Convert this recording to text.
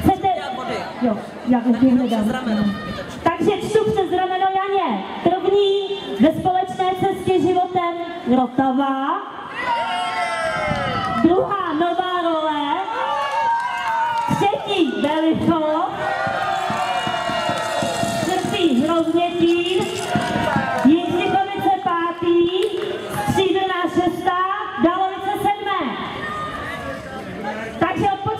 Chcete? Jo, já úplně dám. Takže čtu přes rameno Janě. První ve společné cestě životem Rotava. Druhá nová role. Třetí Belicho. Čtvrtý Hroznětí. 咱先不